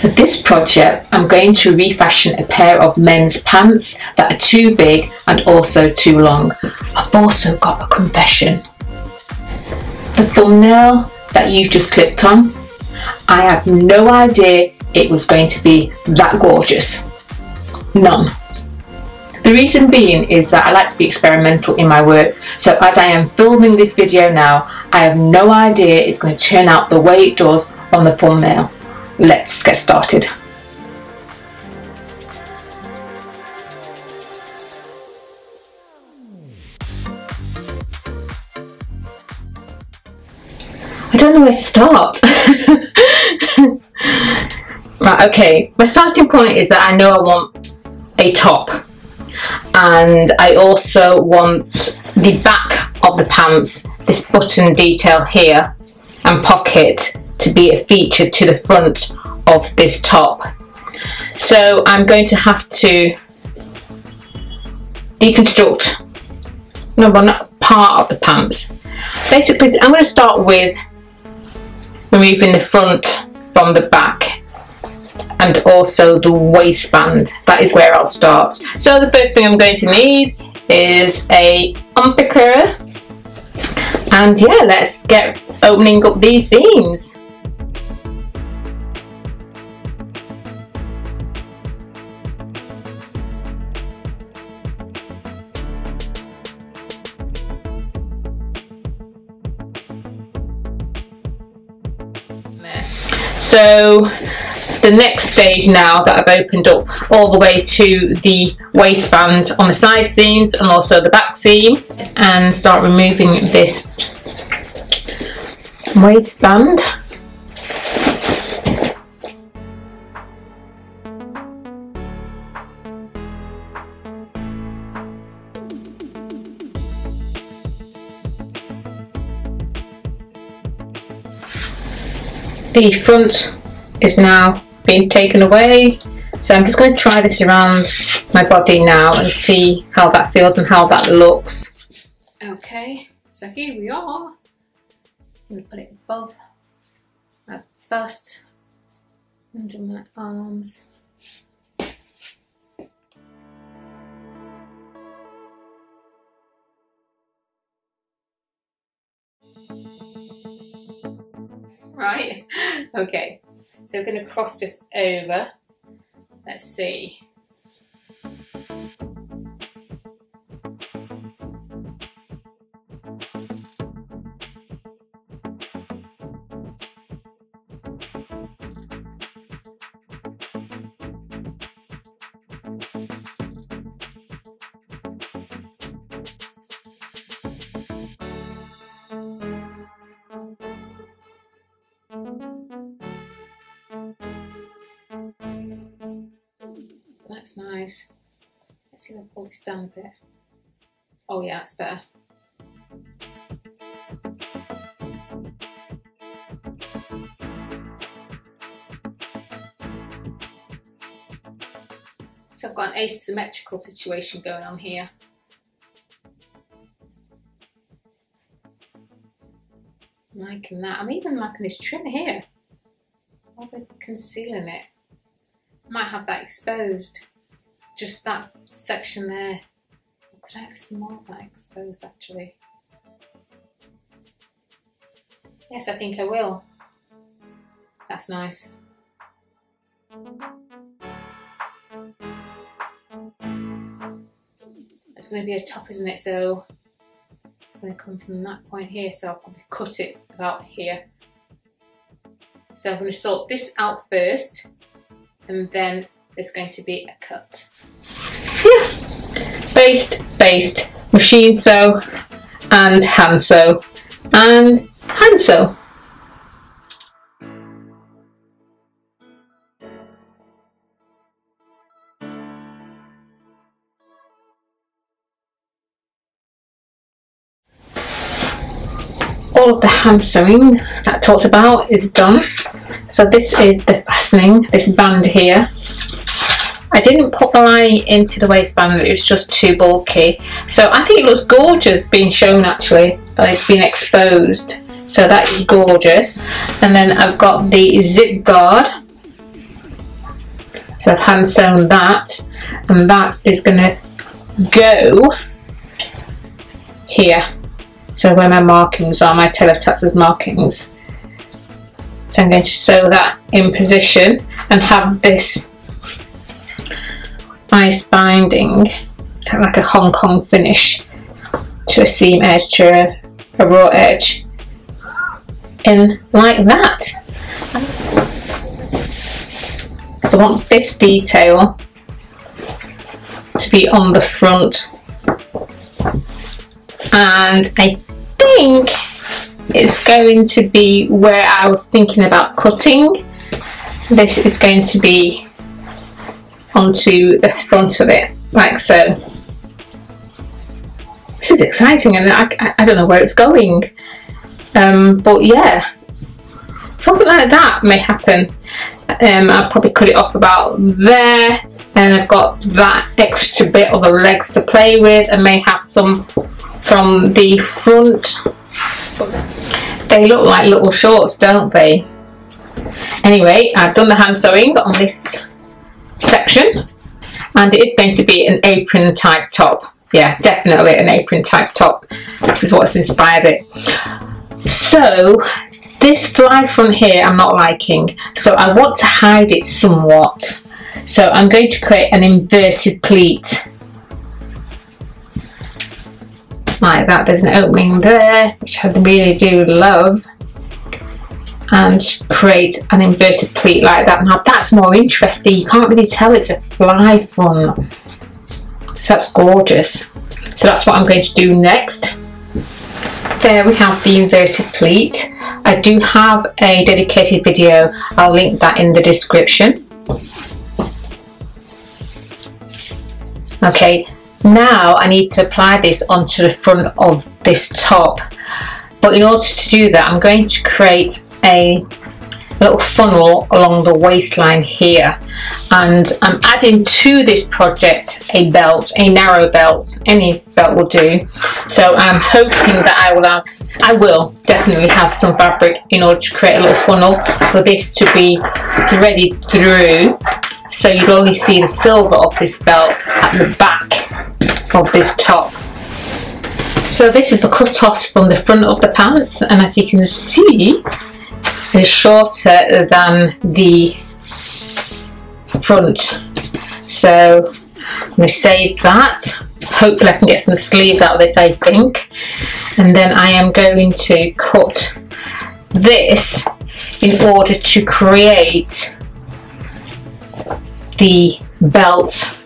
For this project, I'm going to refashion a pair of men's pants that are too big and also too long. I've also got a confession. The thumbnail that you've just clicked on, I had no idea it was going to be that gorgeous. None. The reason being is that I like to be experimental in my work. So as I am filming this video now, I have no idea it's going to turn out the way it does on the thumbnail let's get started. I don't know where to start. right, okay, my starting point is that I know I want a top and I also want the back of the pants, this button detail here and pocket to be a feature to the front of this top. So I'm going to have to deconstruct, no, well part of the pants. Basically, I'm going to start with removing the front from the back and also the waistband. That is where I'll start. So the first thing I'm going to need is a unpicker and yeah, let's get opening up these seams. So the next stage now that I've opened up all the way to the waistband on the side seams and also the back seam and start removing this waistband. The front is now being taken away. So I'm just going to try this around my body now and see how that feels and how that looks. Okay, so here we are. I'm going to put it above my bust, under my arms. Right? Okay, so we're going to cross this over. Let's see. That's nice. Let's see if I pull this down a bit. Oh yeah, that's better. So I've got an asymmetrical situation going on here. I'm liking that. I'm even liking this trim here. I'll be concealing it. Might have that exposed. Just that section there. could I have some more of that exposed actually? Yes, I think I will. That's nice. It's going to be a top, isn't it? So I'm going to come from that point here, so I'll probably cut it about here. So I'm going to sort this out first, and then there's going to be a cut. Yeah. Baste, baste, machine sew, and hand sew, and hand sew. all of the hand sewing that I talked about is done. So this is the fastening, this band here. I didn't put the line into the waistband, it was just too bulky. So I think it looks gorgeous being shown actually, that it's been exposed. So that is gorgeous. And then I've got the zip guard So I've hand sewn that and that is going to go here. So where my markings are, my tassels markings. So I'm going to sew that in position and have this nice binding, like a Hong Kong finish to a seam edge to a, a raw edge in like that. So I want this detail to be on the front and I think it's going to be where I was thinking about cutting. This is going to be onto the front of it, like so. This is exciting and I, I don't know where it's going. Um, but yeah, something like that may happen. Um, I'll probably cut it off about there and I've got that extra bit of the legs to play with and may have some from the front they look like little shorts don't they? Anyway I've done the hand sewing on this section and it is going to be an apron type top. Yeah definitely an apron type top. This is what's inspired it. So this fly front here I'm not liking so I want to hide it somewhat. So I'm going to create an inverted pleat like that. There's an opening there, which I really do love. And create an inverted pleat like that. Now that's more interesting. You can't really tell it's a fly front. So that's gorgeous. So that's what I'm going to do next. There we have the inverted pleat. I do have a dedicated video. I'll link that in the description. Okay, now I need to apply this onto the front of this top. But in order to do that, I'm going to create a little funnel along the waistline here and I'm adding to this project a belt, a narrow belt, any belt will do. So I'm hoping that I will have, I will definitely have some fabric in order to create a little funnel for this to be threaded through so you'd only see the silver of this belt at the back of this top. So this is the cut-off from the front of the pants and as you can see it's shorter than the front. So I'm going to save that. Hopefully I can get some sleeves out of this I think. And then I am going to cut this in order to create the belt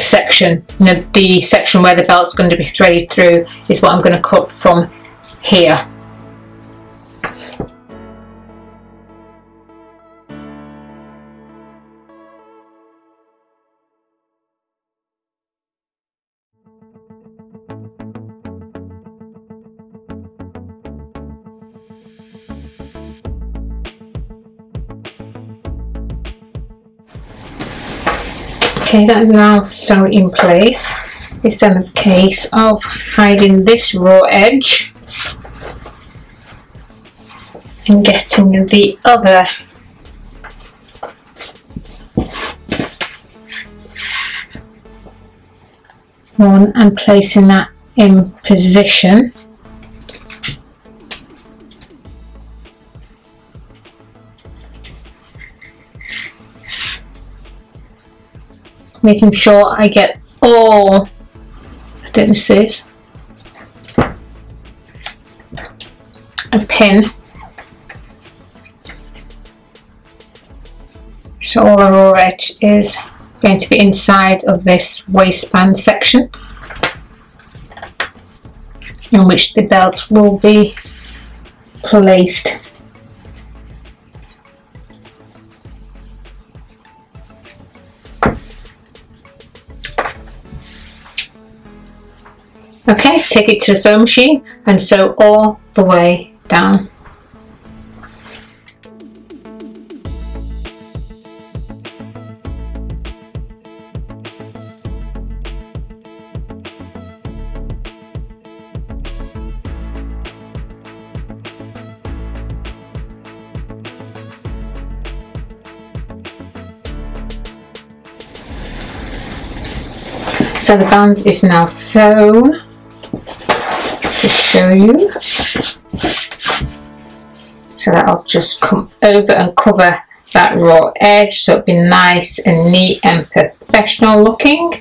section, you know, the section where the belt's going to be threaded through is what I'm going to cut from here. Okay, that is now sewn in place. It's then a case of hiding this raw edge and getting the other one and placing that in position making sure I get all thicknesses. A pin. So all raw edge is going to be inside of this waistband section in which the belt will be placed take it to the sewing machine and sew all the way down. So the band is now sewn to show you. So that'll just come over and cover that raw edge so it'll be nice and neat and professional looking.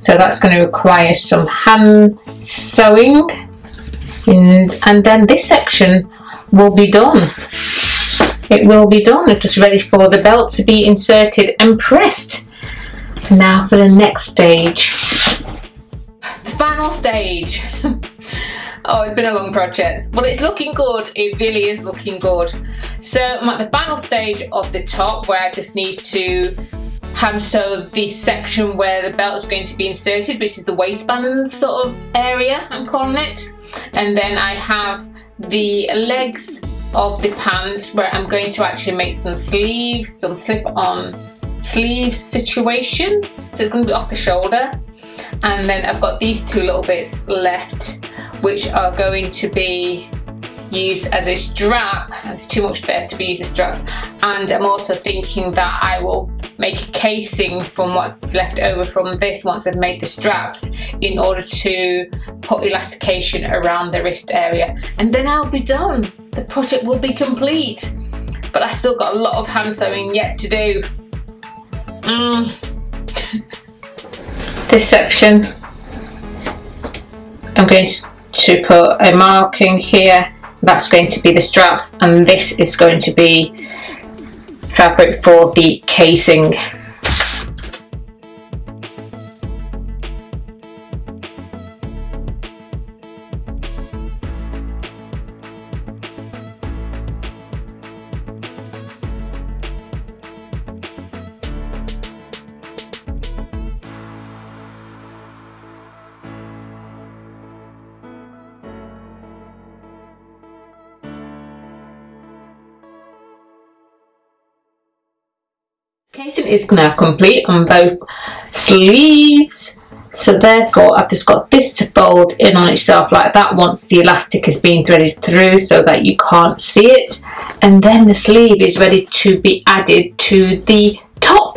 So that's going to require some hand sewing and, and then this section will be done. It will be done, it's just ready for the belt to be inserted and pressed. Now for the next stage. The final stage. oh, it's been a long project, but it's looking good. It really is looking good. So I'm at the final stage of the top where I just need to hand sew the section where the belt is going to be inserted, which is the waistband sort of area, I'm calling it. And then I have the legs of the pants where I'm going to actually make some sleeves, some slip-on sleeve situation. So it's going to be off the shoulder. And then I've got these two little bits left, which are going to be used as a strap. It's too much there to be used as straps. And I'm also thinking that I will make a casing from what's left over from this once I've made the straps in order to put elastication around the wrist area. And then I'll be done. The project will be complete. But I still got a lot of hand sewing yet to do. Mm. this section, I'm going to put a marking here. That's going to be the straps and this is going to be fabric for the casing. Casing is now complete on both sleeves. So therefore I've just got this to fold in on itself like that once the elastic has been threaded through so that you can't see it. And then the sleeve is ready to be added to the top.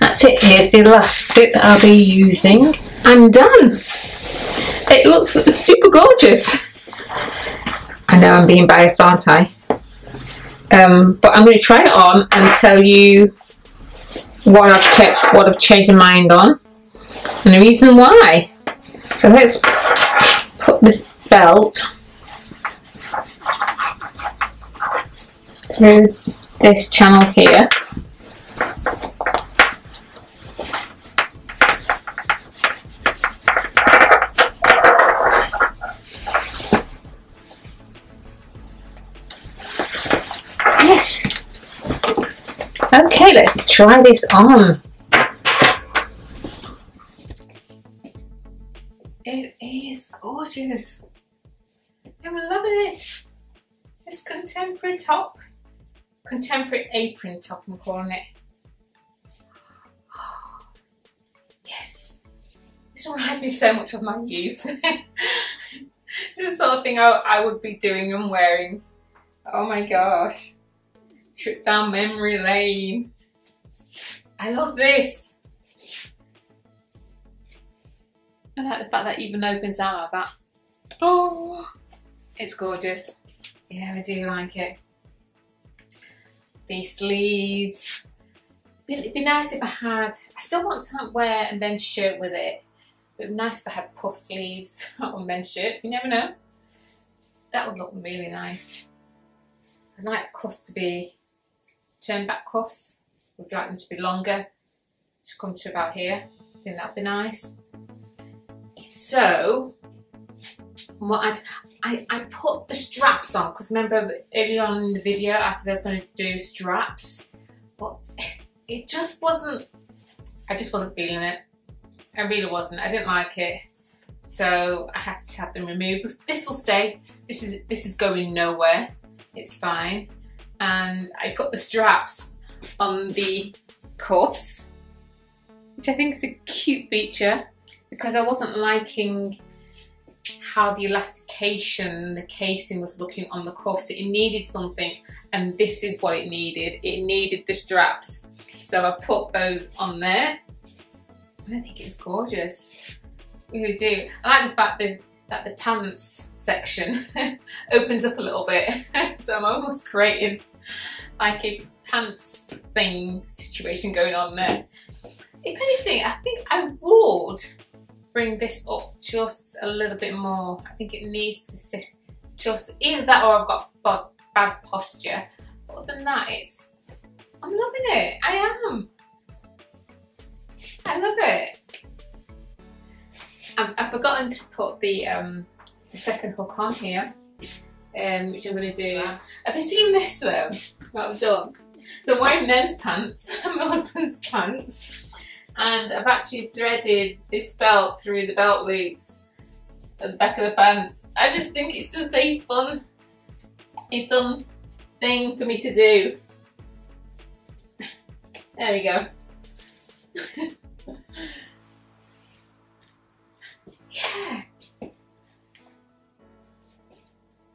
That's it, here's the last bit that I'll be using. I'm done. It looks super gorgeous. I know I'm being biased, aren't I? Um, but I'm going to try it on and tell you what I've kept, what I've changed my mind on, and the reason why. So let's put this belt through this channel here. Okay, let's try this on. It is gorgeous. I'm loving it. This contemporary top. Contemporary apron top, I'm calling it. yes. This reminds me so much of my youth. this is the sort of thing I, I would be doing and wearing. Oh my gosh trip down memory lane. I love this. I like the fact that it even opens out like that. Oh, it's gorgeous. Yeah, I do like it. These sleeves. It'd be nice if I had, I still want to wear a men's shirt with it. But it'd be nice if I had puff sleeves on men's shirts, you never know. That would look really nice. I'd like the cuffs to be turn back cuffs. Would like them to be longer to come to about here. I think that'd be nice. So, what I'd, I, I put the straps on because remember early on in the video I said I was going to do straps, but it just wasn't, I just wasn't feeling it. I really wasn't. I didn't like it. So I had to have them removed. This will stay. This is this is going nowhere. It's fine and I put the straps on the cuffs, which I think is a cute feature because I wasn't liking how the elastication, the casing was looking on the cuffs. It needed something and this is what it needed. It needed the straps. So I put those on there. I think it's gorgeous. I really do. I like the fact that, that the pants section opens up a little bit. so I'm almost creating like a pants thing situation going on there. If anything, I think I would bring this up just a little bit more. I think it needs to sit just either that or I've got bad, bad posture. But other than that, it's I'm loving it. I am. I love it. I've, I've forgotten to put the um, the second hook on here, um, which I'm going to do. I've you seen this though? I've done. So wearing men's pants, husband's pants, and I've actually threaded this belt through the belt loops at the back of the pants. I just think it's just a fun, a fun thing for me to do. There we go. yeah.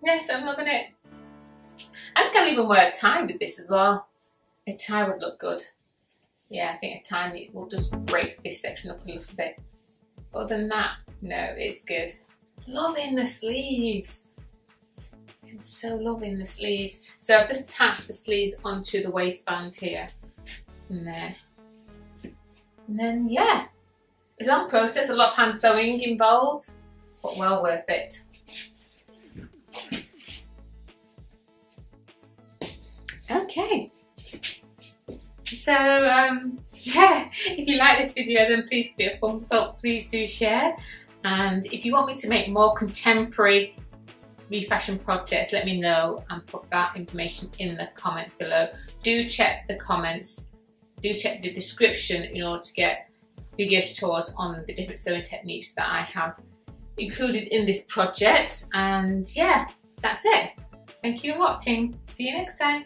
Yes, I'm loving it. I think I'll even wear a tie with this as well. A tie would look good. Yeah, I think a tie will just break this section up a little bit. Other than that, no, it's good. Loving the sleeves. I'm so loving the sleeves. So I've just attached the sleeves onto the waistband here. And there. And then, yeah, it's on process. A lot of hand sewing involved, but well worth it. Okay. So, um, yeah, if you like this video, then please give it a thumbs up. Please do share. And if you want me to make more contemporary refashion projects, let me know and put that information in the comments below. Do check the comments, do check the description in order to get video tutorials on the different sewing techniques that I have included in this project. And yeah, that's it. Thank you for watching. See you next time.